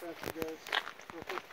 Thank you guys.